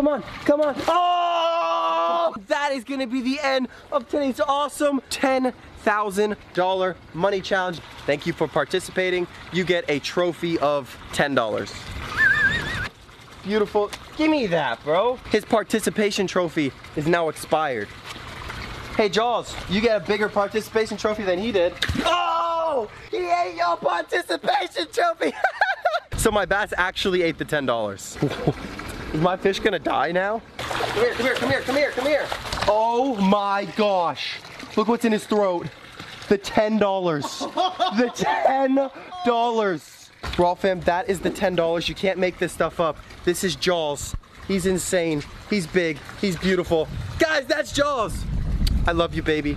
Come on, come on. Oh! That is gonna be the end of today's awesome $10,000 money challenge. Thank you for participating. You get a trophy of $10. Beautiful. Give me that, bro. His participation trophy is now expired. Hey, Jaws, you get a bigger participation trophy than he did. Oh! He ate your participation trophy! so my bass actually ate the $10. is my fish gonna die now? Come here, come here, come here, come here, come here. Oh my gosh. Look what's in his throat. The $10. the $10. Raww fam, that is the $10. You can't make this stuff up. This is Jaws. He's insane. He's big. He's beautiful. Guys, that's Jaws. I love you, baby.